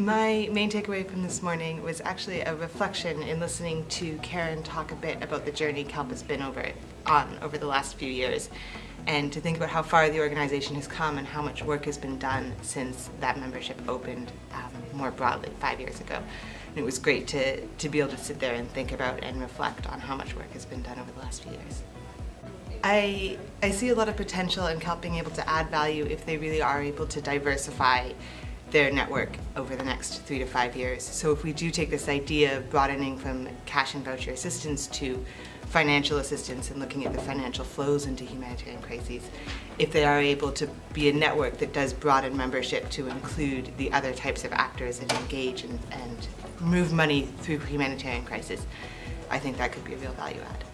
My main takeaway from this morning was actually a reflection in listening to Karen talk a bit about the journey CALP has been over on over the last few years and to think about how far the organization has come and how much work has been done since that membership opened um, more broadly five years ago. And it was great to, to be able to sit there and think about and reflect on how much work has been done over the last few years. I, I see a lot of potential in CALP being able to add value if they really are able to diversify their network over the next three to five years. So if we do take this idea of broadening from cash and voucher assistance to financial assistance and looking at the financial flows into humanitarian crises, if they are able to be a network that does broaden membership to include the other types of actors and engage and, and move money through humanitarian crisis, I think that could be a real value add.